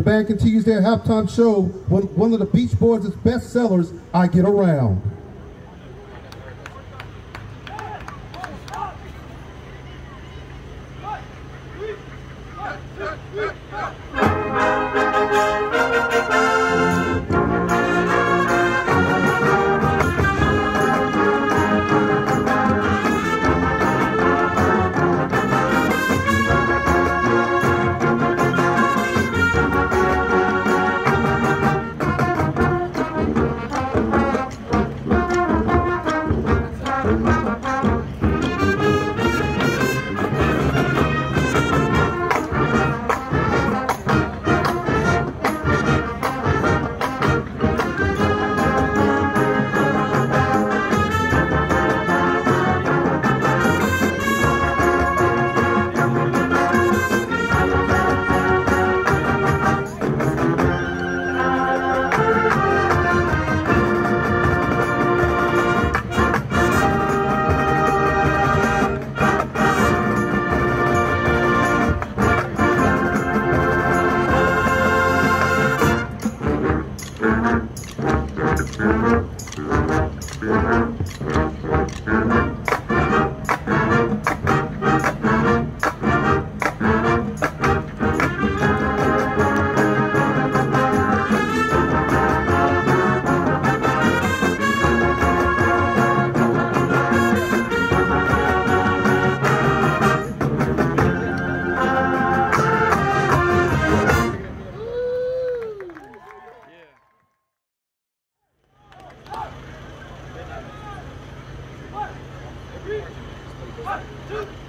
The band continues their halftime show with one of the Beach Boys' best sellers, I Get Around. We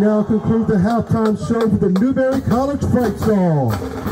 now conclude the halftime show with the Newberry College Fight Song.